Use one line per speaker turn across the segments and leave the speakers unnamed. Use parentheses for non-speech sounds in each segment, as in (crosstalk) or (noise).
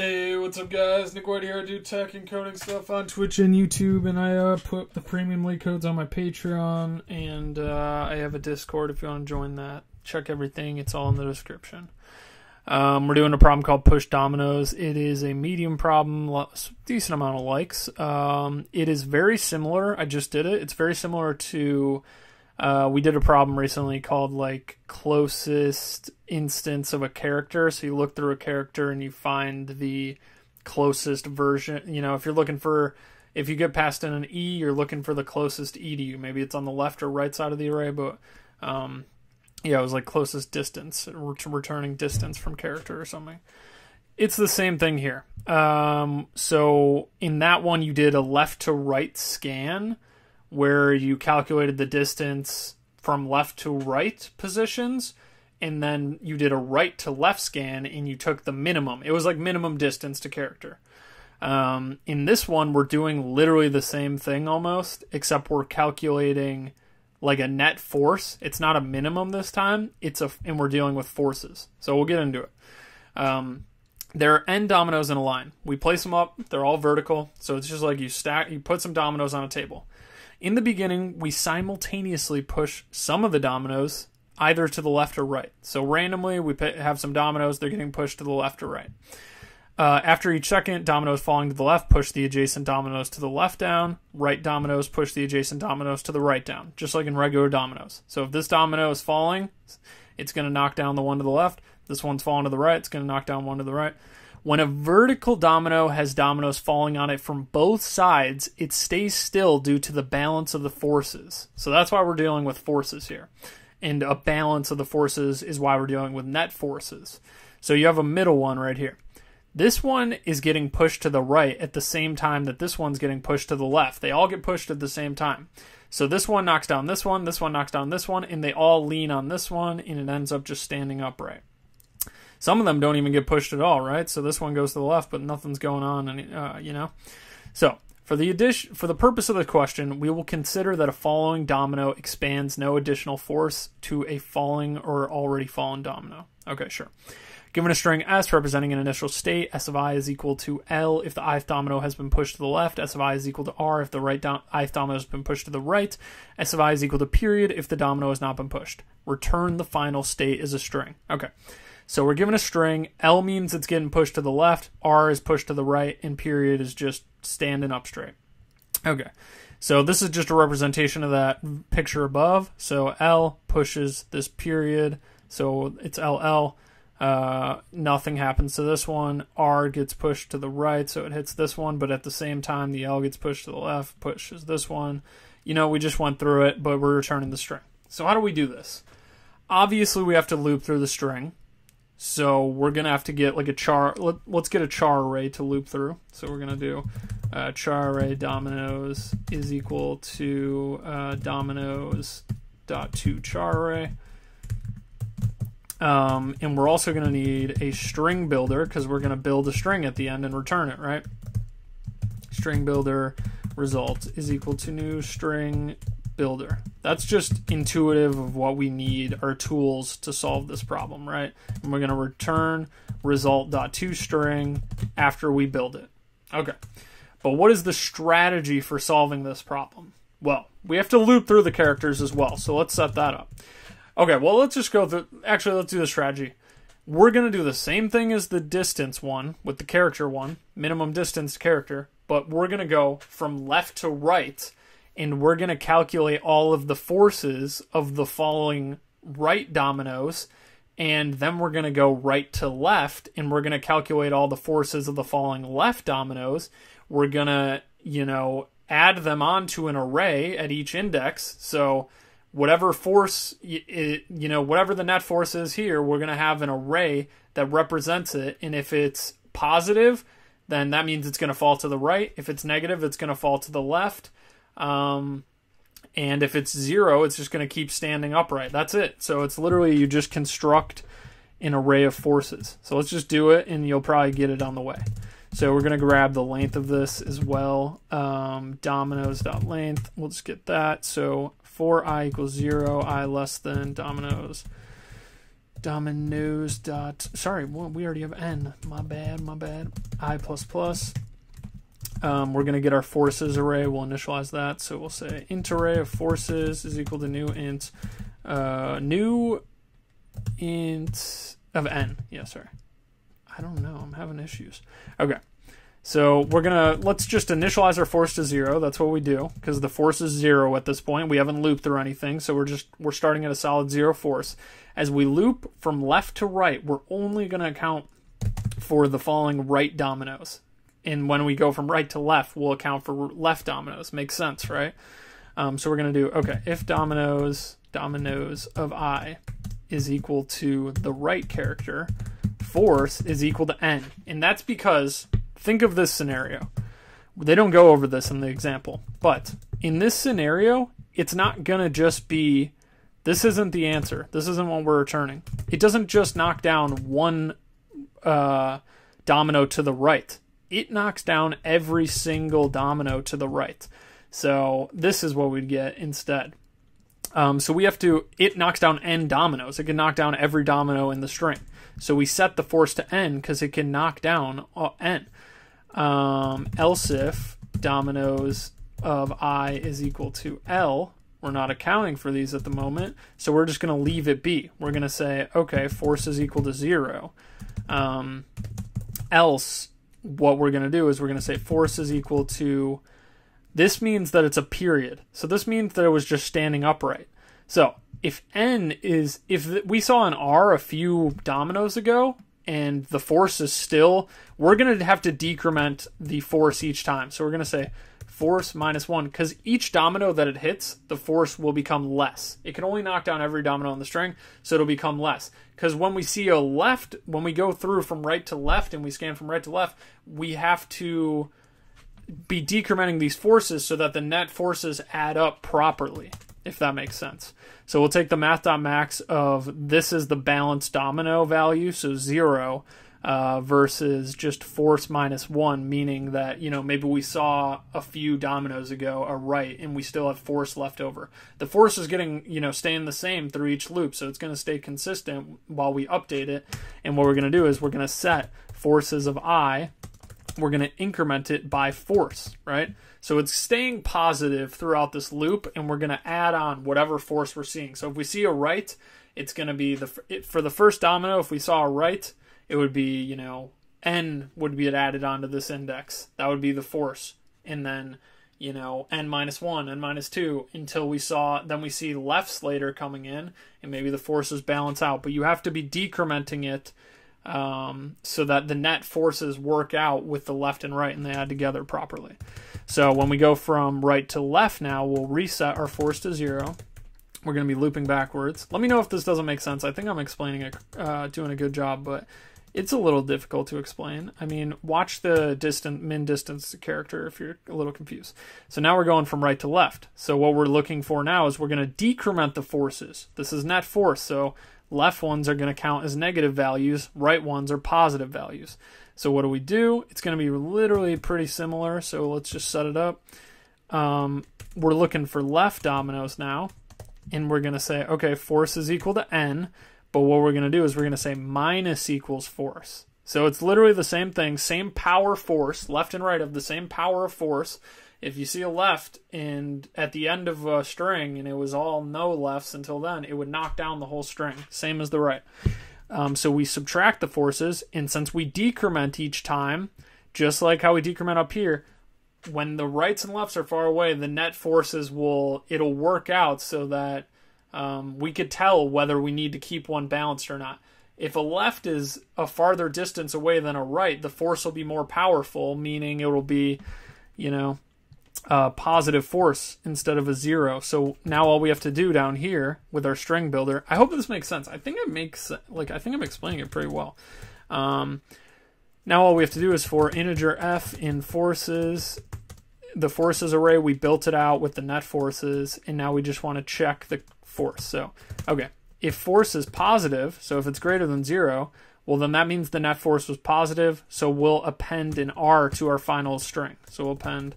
Hey, what's up, guys? Nick White here. I do tech and coding stuff on Twitch and YouTube, and I uh, put the premium LeetCodes on my Patreon, and uh, I have a Discord if you want to join that. Check everything; it's all in the description. Um, we're doing a problem called Push Dominoes. It is a medium problem, decent amount of likes. Um, it is very similar. I just did it. It's very similar to uh, we did a problem recently called like closest instance of a character. So you look through a character and you find the closest version. You know, if you're looking for, if you get past an E, you're looking for the closest E to you. Maybe it's on the left or right side of the array, but um, yeah, it was like closest distance, returning distance from character or something. It's the same thing here. Um, so in that one, you did a left to right scan where you calculated the distance from left to right positions and then you did a right to left scan and you took the minimum. It was like minimum distance to character. Um, in this one, we're doing literally the same thing almost, except we're calculating like a net force. It's not a minimum this time. It's a and we're dealing with forces. So we'll get into it. Um, there are n dominoes in a line. We place them up. They're all vertical. So it's just like you stack. You put some dominoes on a table. In the beginning, we simultaneously push some of the dominoes either to the left or right. So randomly, we have some dominoes, they're getting pushed to the left or right. Uh, after each second, dominoes falling to the left push the adjacent dominoes to the left down. Right dominoes push the adjacent dominoes to the right down, just like in regular dominoes. So if this domino is falling, it's going to knock down the one to the left. This one's falling to the right, it's going to knock down one to the right. When a vertical domino has dominoes falling on it from both sides, it stays still due to the balance of the forces. So that's why we're dealing with forces here. And a balance of the forces is why we're dealing with net forces. So you have a middle one right here. This one is getting pushed to the right at the same time that this one's getting pushed to the left. They all get pushed at the same time. So this one knocks down this one, this one knocks down this one, and they all lean on this one, and it ends up just standing upright. Some of them don't even get pushed at all, right? So this one goes to the left, but nothing's going on, and uh, you know. So for the addition, for the purpose of the question, we will consider that a falling domino expands no additional force to a falling or already fallen domino. Okay, sure. Given a string S representing an initial state, S of i is equal to L if the ith domino has been pushed to the left, S of i is equal to R if the right dom- ith domino has been pushed to the right, S of i is equal to period if the domino has not been pushed. Return the final state as a string. Okay. So we're given a string. L means it's getting pushed to the left. R is pushed to the right, and period is just standing up straight. Okay. So this is just a representation of that picture above. So L pushes this period. So it's LL. Uh, nothing happens to this one. R gets pushed to the right, so it hits this one, but at the same time, the L gets pushed to the left, pushes this one. You know, we just went through it, but we're returning the string. So, how do we do this? Obviously, we have to loop through the string. So we're gonna have to get like a char. Let, us get a char array to loop through. So we're gonna do uh, char array dominoes is equal to uh, dominoes dot to char array. Um, and we're also to need a string builder because we're to build a string at the end and return it, right? String builder result is equal to new string builder. That's just intuitive of what we need our tools to solve this problem, right? And we're going to return result.toString after we build it. Okay. But what is the strategy for solving this problem? Well, we have to loop through the characters as well. So let's set that up. Okay, well, let's just go through. Actually, let's do the strategy. We're going to do the same thing as the distance one with the character one, minimum distance character, but we're going to go from left to right and we're going to calculate all of the forces of the following right dominoes and then we're going to go right to left and we're going to calculate all the forces of the falling left dominoes. We're going to you know add them onto an array at each index. So whatever force you know whatever the net force is here we're going to have an array that represents it. And if it's positive then that means it's going to fall to the right. If it's negative it's going to fall to the left um, and if it's zero, it's just going to keep standing upright. That's it. So it's literally you just construct an array of forces. So let's just do it, and you'll probably get it on the way. So we're going to grab the length of this as well. Um, dominoes.length. We'll just get that. So for i equals 0, i less than dominoes dominoes dot sorry we already have n my bad my bad i plus plus um, we're going to get our forces array we'll initialize that so we'll say int array of forces is equal to new int uh, new int of n yeah sorry i don't know i'm having issues okay so we're gonna let's just initialize our force to zero. That's what we do because the force is zero at this point. We haven't looped or anything, so we're just we're starting at a solid zero force. As we loop from left to right, we're only gonna account for the following right dominoes. And when we go from right to left, we'll account for left dominoes. Makes sense, right? Um, so we're gonna do okay. If dominoes dominoes of i is equal to the right character, force is equal to n, and that's because think of this scenario. They don't go over this in the example, but in this scenario, it's not going to just be this isn't the answer. This isn't what we're returning. It doesn't just knock down one uh, domino to the right, it knocks down every single domino to the right. So this is what we'd get instead. Um, so we have to, it knocks down n dominoes. It can knock down every domino in the string. So we set the force to n because it can knock down uh, n. Um, else if dominoes of i is equal to L, we're not accounting for these at the moment, so we're just going to leave it be. We're going to say, okay, force is equal to zero. Um, else, what we're going to do is we're going to say force is equal to. This means that it's a period. So this means that it was just standing upright. So if n is if we saw an r a few dominoes ago, and the force is still, we're going to have to decrement the force each time. So we're going to say force minus one because each domino that it hits, the force will become less. It can only knock down every domino on the string, so it'll become less. Because when we see a left, when we go through from right to left and we scan from right to left, we have to be decrementing these forces so that the net forces add up properly, if that makes sense. So we'll take the math.max of this is the balanced domino value, so zero, uh, versus just force minus one, meaning that, you know, maybe we saw a few dominoes ago a right and we still have force left over. The force is getting, you know, staying the same through each loop, so it's going to stay consistent while we update it. And what we're going to do is we're going to set forces of i, we're going to increment it by force, right? So it's staying positive throughout this loop, and we're going to add on whatever force we're seeing. So if we see a right, it's going to be the for the first domino. If we saw a right, it would be you know n would be added onto this index. That would be the force, and then you know n minus one, n minus two, until we saw then we see lefts later coming in, and maybe the forces balance out. But you have to be decrementing it um, so that the net forces work out with the left and right and they add together properly. So when we go from right to left now, we'll reset our force to zero. We're going to be looping backwards. Let me know if this doesn't make sense. I think I'm explaining it, uh, doing a good job, but it's a little difficult to explain. I mean, watch the distant min distance character if you're a little confused. So now we're going from right to left. So what we're looking for now is we're going to decrement the forces. This is net force, so left ones are going to count as negative values, right ones are positive values. So what do we do? It's going to be literally pretty similar. So let's just set it up. Um, we're looking for left dominoes now, and we're going to say, okay, force is equal to n, but what we're going to do is we're going to say minus equals force. So it's literally the same thing, same power force, left and right of the same power of force if you see a left and at the end of a string and it was all no lefts until then, it would knock down the whole string, same as the right. Um, so we subtract the forces, and since we decrement each time, just like how we decrement up here, when the rights and lefts are far away, the net forces will it'll work out so that um, we could tell whether we need to keep one balanced or not. If a left is a farther distance away than a right, the force will be more powerful, meaning it will be, you know, a positive force instead of a zero. So now all we have to do down here with our string builder, I hope this makes sense. I think it makes, like, I think I'm explaining it pretty well. Um, now all we have to do is for integer f in forces, the forces array, we built it out with the net forces, and now we just want to check the force. So, okay, if force is positive, so if it's greater than zero, well, then that means the net force was positive, so we'll append an r to our final string. So we'll append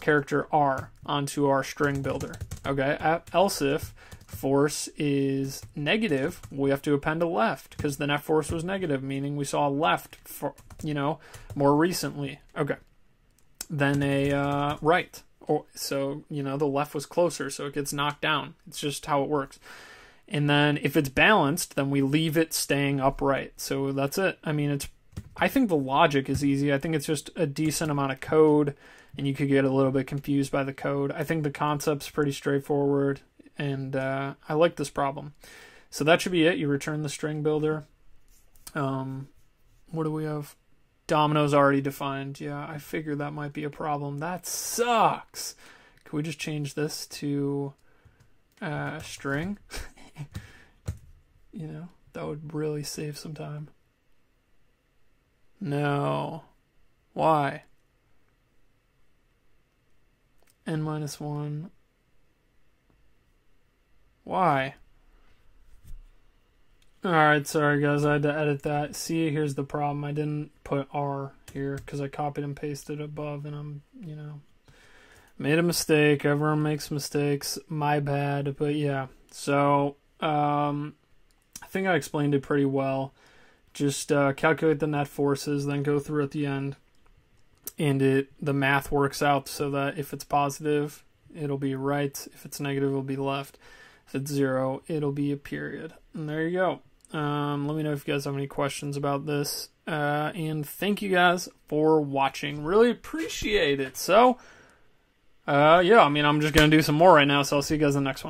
character r onto our string builder. Okay, else if force is negative, we have to append a left because the net force was negative, meaning we saw left for you know more recently. Okay, then a uh, right, or so you know the left was closer, so it gets knocked down. It's just how it works. And then if it's balanced, then we leave it staying upright. So that's it. I mean, it's. I think the logic is easy. I think it's just a decent amount of code, and you could get a little bit confused by the code. I think the concept's pretty straightforward and uh, I like this problem. So that should be it. You return the string builder. Um, what do we have? Dominoes already defined. Yeah, I figured that might be a problem. That sucks. Can we just change this to uh, string? (laughs) you know, that would really save some time. No. Why? n minus 1 why? Alright, sorry guys, I had to edit that. See, here's the problem. I didn't put R here because I copied and pasted above and I'm, you know, made a mistake. Everyone makes mistakes. My bad. But yeah, so um, I think I explained it pretty well. Just uh, calculate the net forces, then go through at the end. And it the math works out so that if it's positive, it'll be right. If it's negative, it'll be left. If it's zero, it'll be a period. And there you go. Um, let me know if you guys have any questions about this. Uh, and thank you guys for watching. Really appreciate it. So, uh, yeah, I mean, I'm just going to do some more right now, so I'll see you guys in the next one.